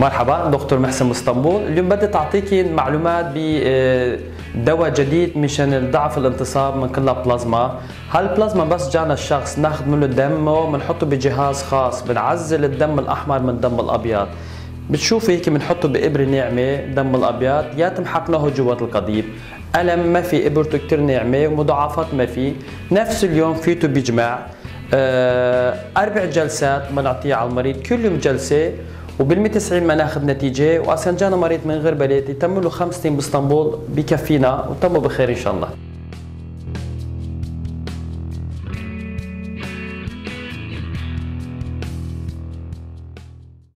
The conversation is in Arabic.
مرحبا دكتور محسن اسطنبول اليوم بدي تعطيكي معلومات بدواء جديد مشان ضعف الانتصاب من كلها بلازما. هالبلازما بس جانا الشخص ناخذ منه دمه بنحطه بجهاز خاص بنعزل الدم الأحمر من الدم الأبيض؟ بتشوفي هيك بنحطه بإبرة ناعمة دم الأبيض يا تمحقناه جوا القضيب. ألم ما في إبرته كتير ناعمة ومضاعفات ما في. نفس اليوم فيتو بيجمع آه، أربع جلسات بنعطيها على المريض. كل يوم جلسة وبال 90 ما ناخذ نتيجة واصلا جانا مريض من غير بلد يتم له خمس سنين بإسطنبول بكفينا وتموا بخير إن شاء الله.